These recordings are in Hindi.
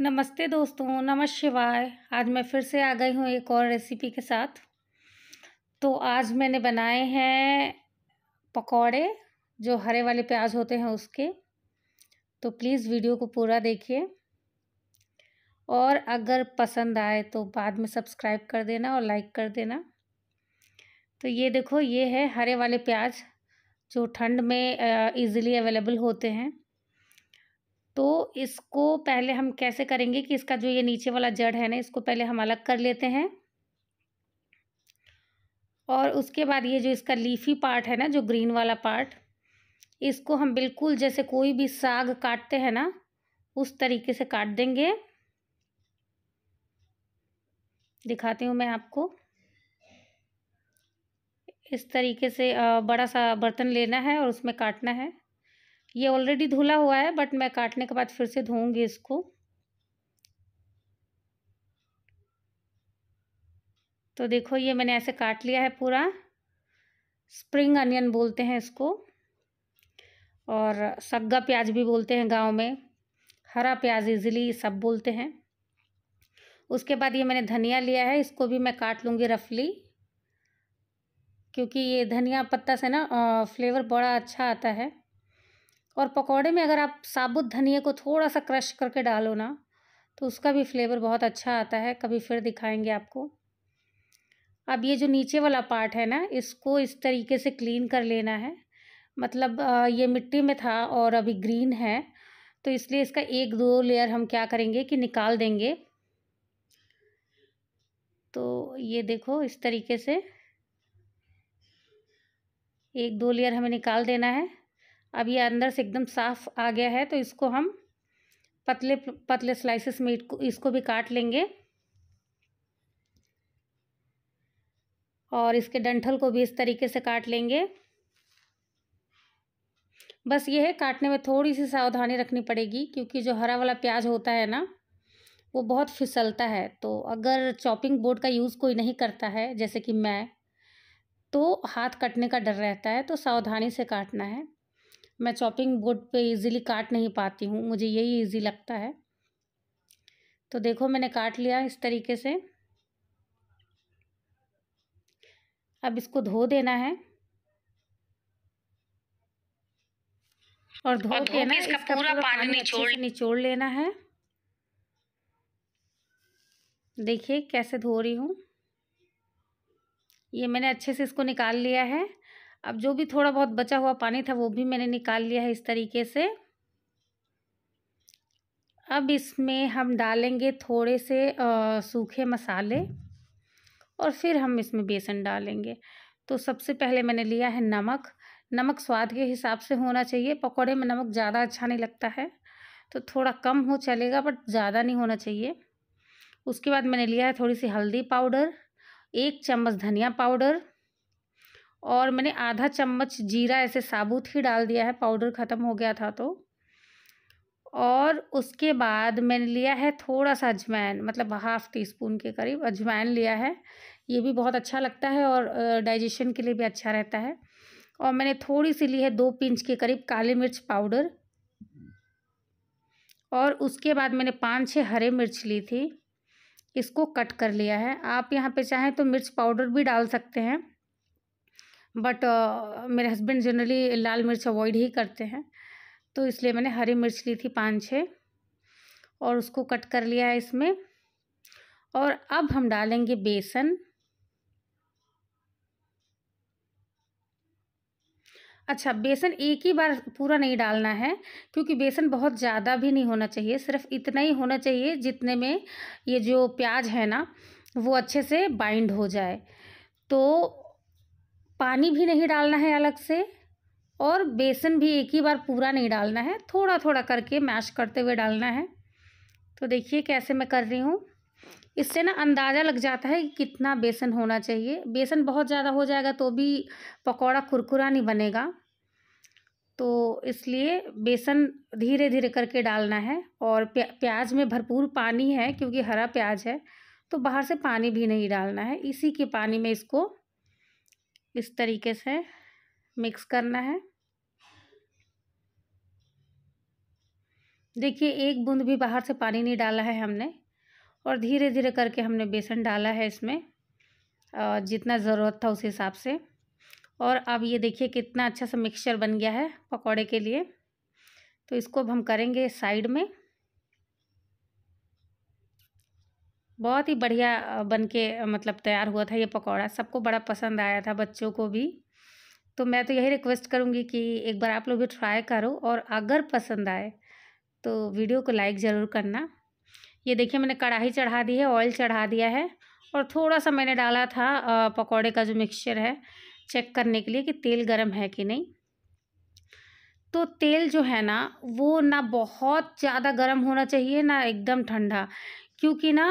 नमस्ते दोस्तों, नमः शिवाय। आज मैं फिर से आ गई हूँ एक और रेसिपी के साथ। तो आज मैंने बनाए हैं पकौड़े, जो हरे वाले प्याज होते हैं उसके। तो प्लीज़ वीडियो को पूरा देखिए। और अगर पसंद आए तो बाद में सब्सक्राइब कर देना और लाइक कर देना। तो ये देखो, ये है हरे वाले प्याज, जो ठंड में इजीली अवेलेबल होते हैं। तो इसको पहले हम कैसे करेंगे कि इसका जो ये नीचे वाला जड़ है ना, इसको पहले हम अलग कर लेते हैं। और उसके बाद ये जो इसका लीफी पार्ट है ना, जो ग्रीन वाला पार्ट, इसको हम बिल्कुल जैसे कोई भी साग काटते हैं ना, उस तरीके से काट देंगे। दिखाती हूँ मैं आपको। इस तरीके से बड़ा सा बर्तन लेना है और उसमें काटना है। ये ऑलरेडी धुला हुआ है बट मैं काटने के बाद फिर से धोऊँगी इसको। तो देखो, ये मैंने ऐसे काट लिया है पूरा। स्प्रिंग अनियन बोलते हैं इसको। और सग्गा प्याज भी बोलते हैं गाँव में। हरा प्याज इजीली सब बोलते हैं। उसके बाद ये मैंने धनिया लिया है, इसको भी मैं काट लूँगी रफली क्योंकि ये धनिया पत्ता से ना फ्लेवर बड़ा अच्छा आता है। और पकौड़े में अगर आप साबुत धनिया को थोड़ा सा क्रश करके डालो ना तो उसका भी फ्लेवर बहुत अच्छा आता है, कभी फिर दिखाएँगे आपको। अब ये जो नीचे वाला पार्ट है ना, इसको इस तरीके से क्लीन कर लेना है। मतलब ये मिट्टी में था और अभी ग्रीन है तो इसलिए इसका एक दो लेयर हम क्या करेंगे कि निकाल देंगे। तो ये देखो, इस तरीके से एक दो लेयर हमें निकाल देना है। अब ये अंदर से एकदम साफ़ आ गया है तो इसको हम पतले पतले स्लाइसेस में इसको भी काट लेंगे। और इसके डंठल को भी इस तरीके से काट लेंगे। बस ये है, काटने में थोड़ी सी सावधानी रखनी पड़ेगी, क्योंकि जो हरा वाला प्याज होता है ना, वो बहुत फिसलता है। तो अगर चॉपिंग बोर्ड का यूज़ कोई नहीं करता है, जैसे कि मैं तो हाथ कटने का डर रहता है तो सावधानी से काटना है। मैं चॉपिंग बोर्ड पे इजीली काट नहीं पाती हूँ मुझे यही इजी लगता है। तो देखो मैंने काट लिया इस तरीके से। अब इसको धो देना है। और धो के ना इसका, इसका पूरा, पूरा पानी निचोड़ निचोड़ लेना है। देखिए कैसे धो रही हूँ। ये मैंने अच्छे से इसको निकाल लिया है। अब जो भी थोड़ा बहुत बचा हुआ पानी था वो भी मैंने निकाल लिया है इस तरीके से। अब इसमें हम डालेंगे थोड़े से सूखे मसाले और फिर हम इसमें बेसन डालेंगे। तो सबसे पहले मैंने लिया है नमक। नमक स्वाद के हिसाब से होना चाहिए। पकौड़े में नमक ज़्यादा अच्छा नहीं लगता है। तो थोड़ा कम हो चलेगा, बट ज़्यादा नहीं होना चाहिए। उसके बाद मैंने लिया है थोड़ी सी हल्दी पाउडर, एक चम्मच धनिया पाउडर और मैंने आधा चम्मच जीरा ऐसे साबुत ही डाल दिया है, पाउडर ख़त्म हो गया था तो। और उसके बाद मैंने लिया है थोड़ा सा अजवाइन मतलब हाफ़ टी स्पून के करीब अजवाइन लिया है। ये भी बहुत अच्छा लगता है और डाइजेशन के लिए भी अच्छा रहता है। और मैंने थोड़ी सी ली है दो पिंच के करीब काली मिर्च पाउडर। और उसके बाद मैंने पाँच छः हरे मिर्च ली थी। इसको कट कर लिया है। आप यहाँ पे चाहें तो मिर्च पाउडर भी डाल सकते हैं। बट uh, मेरे हस्बैंड जनरली लाल मिर्च अवॉइड ही करते हैं। तो इसलिए मैंने हरी मिर्च ली थी पाँच छः और उसको कट कर लिया है इसमें। और अब हम डालेंगे बेसन। अच्छा बेसन एक ही बार पूरा नहीं डालना है क्योंकि बेसन बहुत ज़्यादा भी नहीं होना चाहिए सिर्फ़ इतना ही होना चाहिए जितने में ये जो प्याज है ना वो अच्छे से बाइंड हो जाए। तो पानी भी नहीं डालना है अलग से और बेसन भी एक ही बार पूरा नहीं डालना है थोड़ा थोड़ा करके मैश करते हुए डालना है। तो देखिए कैसे मैं कर रही हूँ। इससे ना अंदाज़ा लग जाता है कि कितना बेसन होना चाहिए। बेसन बहुत ज़्यादा हो जाएगा तो भी पकौड़ा कुरकुरा नहीं बनेगा। तो इसलिए बेसन धीरे धीरे करके डालना है और प्याज में भरपूर पानी है क्योंकि हरा प्याज है तो बाहर से पानी भी नहीं डालना है। इसी के पानी में इसको इस तरीके से मिक्स करना है। देखिए, एक बूंद भी बाहर से पानी नहीं डाला है हमने और धीरे धीरे करके हमने बेसन डाला है इसमें जितना ज़रूरत था उस हिसाब से। और अब ये देखिए कितना अच्छा सा मिक्सचर बन गया है पकौड़े के लिए। तो इसको अब हम करेंगे साइड में। बहुत ही बढ़िया बन के मतलब तैयार हुआ था ये पकौड़ा। सबको बड़ा पसंद आया था बच्चों को भी। तो मैं तो यही रिक्वेस्ट करूँगी कि एक बार आप लोग भी ट्राई करो और अगर पसंद आए तो वीडियो को लाइक ज़रूर करना। ये देखिए मैंने कढ़ाई चढ़ा दी है, ऑयल चढ़ा दिया है और थोड़ा सा मैंने डाला था पकौड़े का जो मिक्सचर है, चेक करने के लिए कि तेल गर्म है कि नहीं। तो तेल जो है ना, वो ना बहुत ज़्यादा गर्म होना चाहिए, ना एकदम ठंडा। क्योंकि ना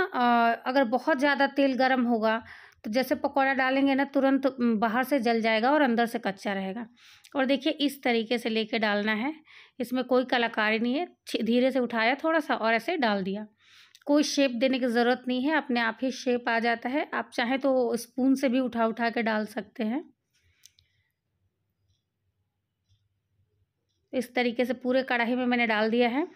अगर बहुत ज़्यादा तेल गर्म होगा तो जैसे पकौड़ा डालेंगे ना, तुरंत बाहर से जल जाएगा और अंदर से कच्चा रहेगा। और देखिए, इस तरीके से लेके डालना है। इसमें कोई कलाकारी नहीं है। धीरे से उठाया थोड़ा सा और ऐसे डाल दिया। कोई शेप देने की ज़रूरत नहीं है। अपने आप ही शेप आ जाता है। आप चाहें तो स्पून से भी उठा उठा के डाल सकते हैं। इस तरीके से पूरे कढ़ाई में मैंने डाल दिया है।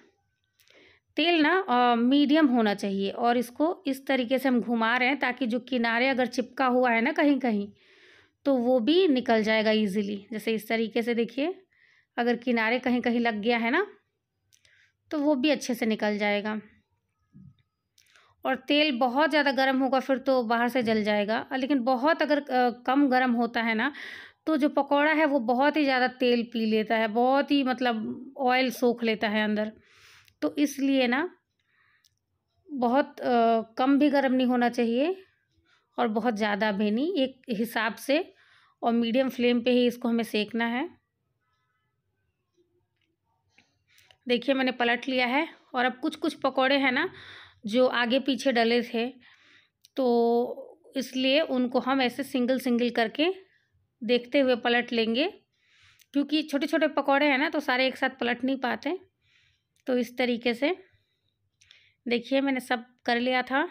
तेल ना मीडियम होना चाहिए और इसको इस तरीके से हम घुमा रहे हैं ताकि जो किनारे अगर चिपका हुआ है ना कहीं कहीं तो वो भी निकल जाएगा इजीली। जैसे इस तरीके से देखिए, अगर किनारे कहीं कहीं लग गया है ना तो वो भी अच्छे से निकल जाएगा। और तेल बहुत ज़्यादा गर्म होगा फिर तो बाहर से जल जाएगा, लेकिन बहुत अगर कम गर्म होता है ना तो जो पकौड़ा है वो बहुत ही ज़्यादा तेल पी लेता है, बहुत ही मतलब ऑयल सोख लेता है अंदर। तो इसलिए ना बहुत आ, कम भी गर्म नहीं होना चाहिए और बहुत ज़्यादा भी नहीं। एक हिसाब से और मीडियम फ्लेम पे ही इसको हमें सेकना है। देखिए मैंने पलट लिया है और अब कुछ कुछ पकौड़े हैं ना जो आगे पीछे डले थे तो इसलिए उनको हम ऐसे सिंगल सिंगल करके देखते हुए पलट लेंगे क्योंकि छोटे छोटे पकौड़े हैं ना तो सारे एक साथ पलट नहीं पाते। तो इस तरीके से देखिए मैंने सब कर लिया था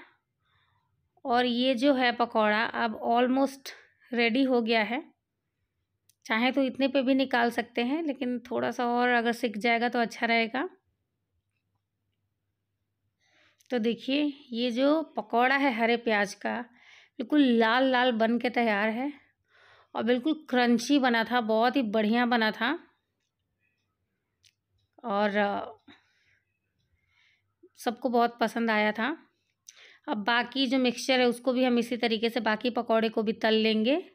और ये जो है पकौड़ा अब ऑलमोस्ट रेडी हो गया है। चाहे तो इतने पे भी निकाल सकते हैं, लेकिन थोड़ा सा और अगर सिक जाएगा तो अच्छा रहेगा। तो देखिए ये जो पकौड़ा है हरे प्याज का, बिल्कुल लाल लाल बन के तैयार है और बिल्कुल क्रंची बना था, बहुत ही बढ़िया बना था। और सबको बहुत पसंद आया था। अब बाकी जो मिक्सचर है, उसको भी हम इसी तरीके से बाकी पकौड़े को भी तल लेंगे।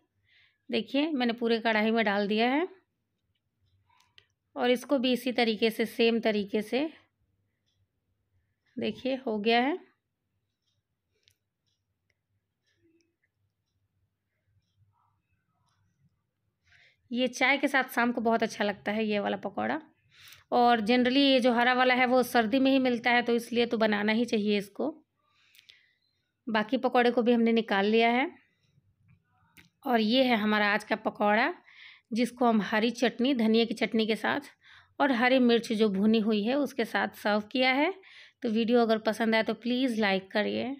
देखिए, मैंने पूरे कढ़ाई में डाल दिया है। और इसको भी इसी तरीके से सेम तरीके से। देखिए, हो गया है। ये चाय के साथ शाम को बहुत अच्छा लगता है, ये वाला पकौड़ा। और जनरली ये जो हरा वाला है वो सर्दी में ही मिलता है तो इसलिए तो बनाना ही चाहिए इसको। बाकी पकौड़े को भी हमने निकाल लिया है। और ये है हमारा आज का पकौड़ा, जिसको हम हरी चटनी, धनिया की चटनी के साथ और हरी मिर्च जो भुनी हुई है, उसके साथ सर्व किया है। तो वीडियो अगर पसंद आए तो प्लीज़ लाइक करिए।